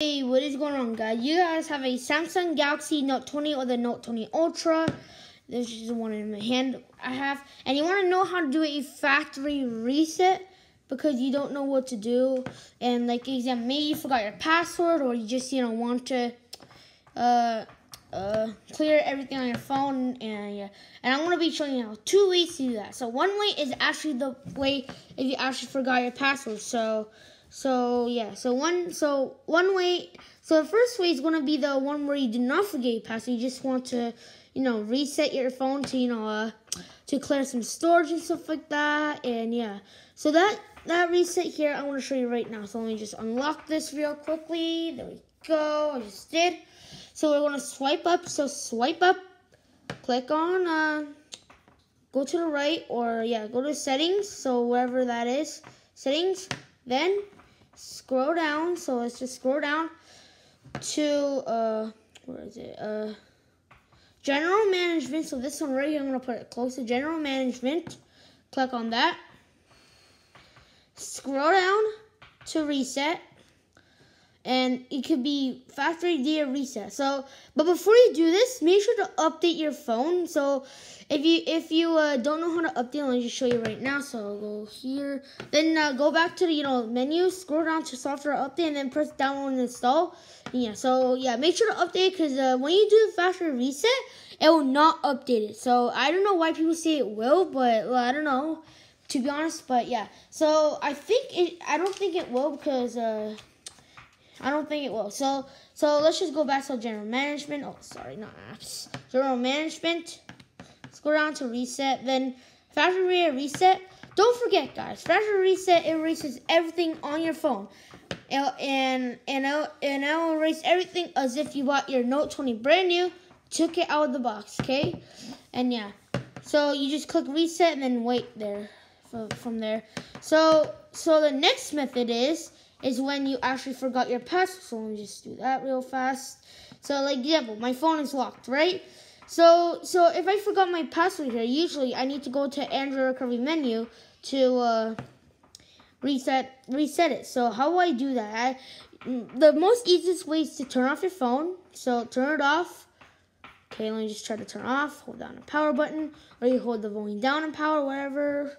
Hey, what is going on, guys? You guys have a Samsung Galaxy Note 20 or the Note 20 Ultra. This is the one in my hand I have. And you want to know how to do a factory reset because you don't know what to do. And, like, example, maybe you forgot your password or you just, you know, want to uh, uh, clear everything on your phone. And, yeah. And I'm going to be showing you two ways to do that. So, one way is actually the way if you actually forgot your password. So, so yeah, so one so one way so the first way is gonna be the one where you do not forget your password. You just want to, you know, reset your phone to, you know, uh to clear some storage and stuff like that. And yeah. So that that reset here I wanna show you right now. So let me just unlock this real quickly. There we go. I just did. So we're gonna swipe up. So swipe up, click on uh go to the right or yeah, go to settings. So wherever that is, settings, then scroll down. So let's just scroll down to uh, where is it? Uh, general management. So this one right here, I'm gonna put it close to general management. Click on that. Scroll down to reset. And it could be factory data reset. So, but before you do this, make sure to update your phone. So, if you if you uh, don't know how to update, let me just show you right now. So I'll go here, then uh, go back to the you know menu, scroll down to software update, and then press download and install. Yeah, so yeah, make sure to update because uh, when you do the factory reset, it will not update it. So I don't know why people say it will, but well, I don't know to be honest. But yeah, so I think it. I don't think it will because uh, I don't think it will. So so let's just go back to general management. Oh, sorry, not apps. General management. Let's go down to reset. Then factory reset. Don't forget, guys. Factory reset erases everything on your phone, and and and it'll, and it'll erase everything as if you bought your Note 20 brand new, took it out of the box. Okay, and yeah. So you just click reset and then wait there from there. So so the next method is is when you actually forgot your password. So let me just do that real fast. So like example, my phone is locked, right? So, so if I forgot my password here, usually I need to go to Android recovery menu to uh, reset reset it. So how do I do that? I, the most easiest way is to turn off your phone. So turn it off. Okay, let me just try to turn off. Hold down the power button, or you hold the volume down and power, whatever,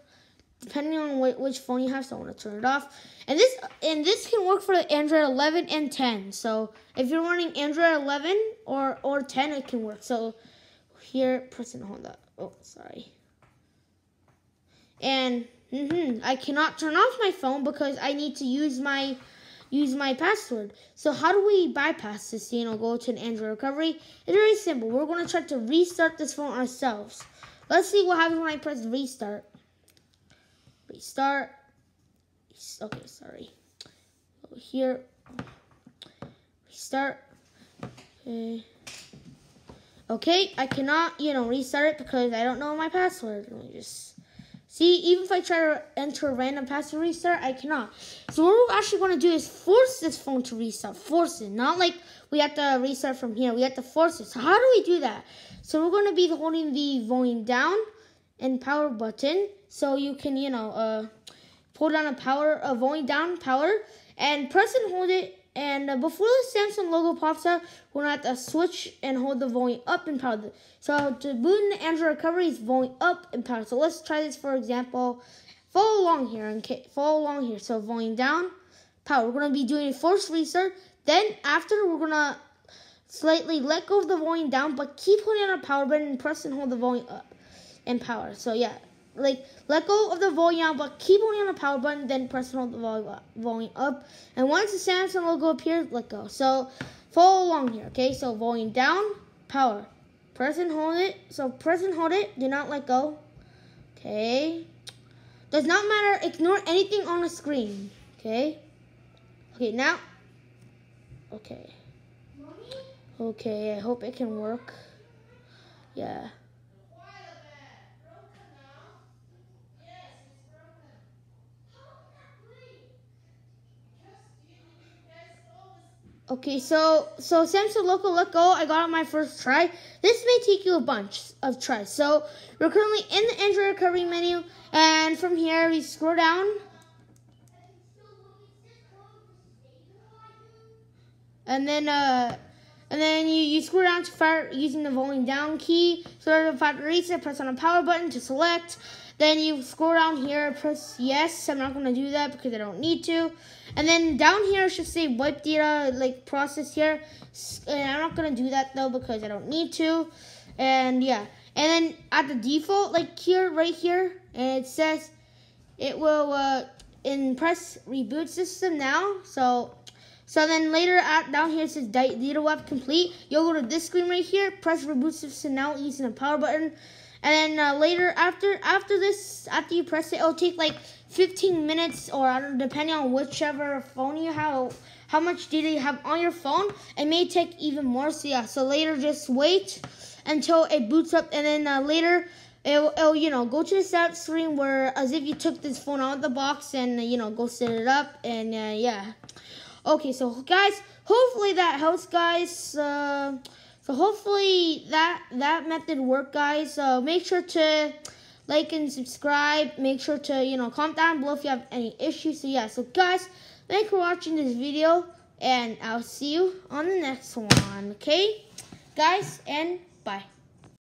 depending on which phone you have. So I want to turn it off. And this and this can work for Android 11 and 10. So if you're running Android 11 or or 10, it can work. So here, person, hold up. Oh, sorry. And mm-hmm, I cannot turn off my phone because I need to use my use my password. So how do we bypass this? You know, go to an Android recovery. It's very simple. We're going to try to restart this phone ourselves. Let's see what happens when I press restart. Restart. Okay, sorry. Over here. Restart. Okay. Okay, I cannot, you know, restart it because I don't know my password. Let me just see. Even if I try to enter a random password restart, I cannot. So what we're actually going to do is force this phone to restart. Force it. Not like we have to restart from here. We have to force it. So how do we do that? So we're going to be holding the volume down and power button. So you can, you know, uh, pull down a power, a volume down power, and press and hold it and uh, before the Samsung logo pops up, we're going to have to switch and hold the volume up and power. So to boot in the Android recovery is volume up and power. So let's try this for example. Follow along here. Okay, follow along here. So volume down, power. We're going to be doing a force restart. Then after, we're going to slightly let go of the volume down, but keep holding on the power button and press and hold the volume up and power. So yeah, like let go of the volume but keep holding on the power button, then press and hold the volume up. And once the Samsung logo appears, let go. So follow along here, okay? So volume down, power. Press and hold it. So press and hold it. Do not let go. Okay. Does not matter. Ignore anything on the screen. Okay. Okay, now. Okay. Okay, I hope it can work. Yeah. Okay, so so Samsung logo Let Go, I got on my first try. This may take you a bunch of tries. So we're currently in the Android recovery menu, and from here we scroll down. and then uh, and then you, you screw down to fire using the volume down key. So to factory reset, press on the power button to select. Then you scroll down here, press yes. I'm not gonna do that because I don't need to. And then down here should say wipe data like process here. And I'm not gonna do that though because I don't need to. And yeah. And then at the default, like here, right here, and it says it will uh in press reboot system now. So so then later at down here it says data wipe complete. You'll go to this screen right here, press reboot system now using the power button. And then uh, later, after after this, after you press it, it'll take like 15 minutes, or I don't, depending on whichever phone you have, how much data you have on your phone. It may take even more. So yeah, so later just wait until it boots up, and then uh, later it'll, it'll, you know go to the setup screen where as if you took this phone out of the box and you know go set it up, and uh, yeah. Okay, so guys, hopefully that helps, guys. Uh, so hopefully that that method worked, guys. So make sure to like and subscribe. Make sure to you know comment down below if you have any issues. So yeah, so guys, thanks for watching this video, and I'll see you on the next one. Okay, guys, and bye.